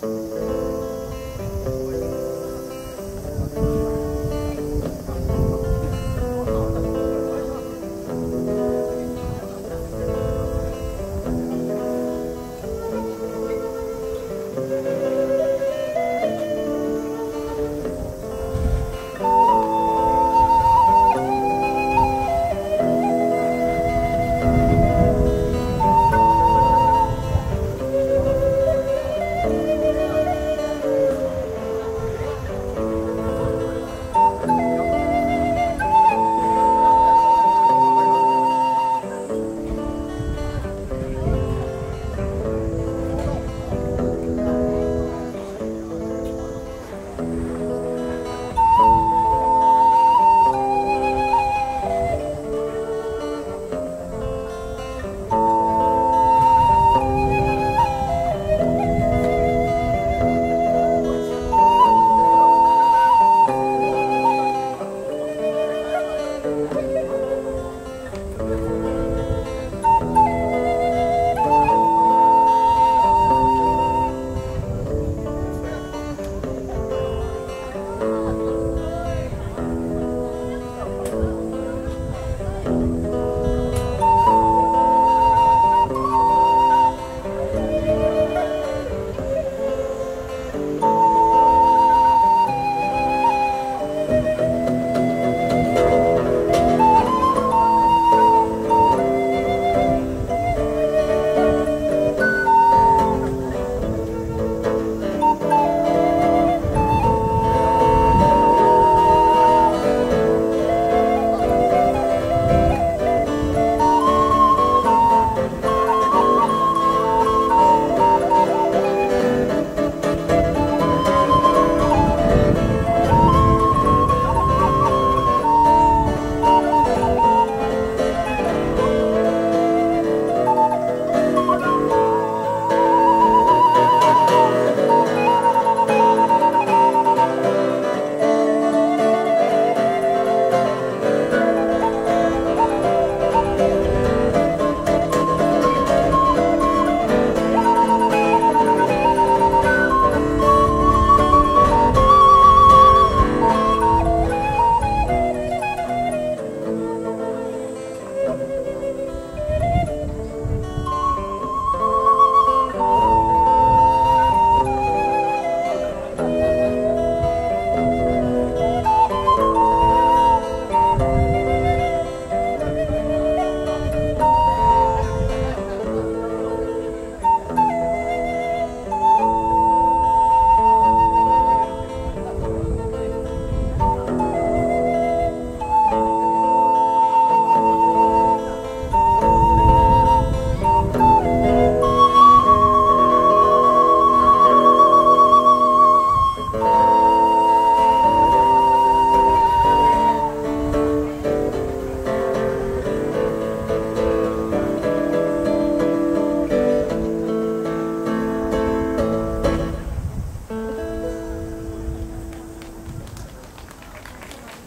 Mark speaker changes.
Speaker 1: Música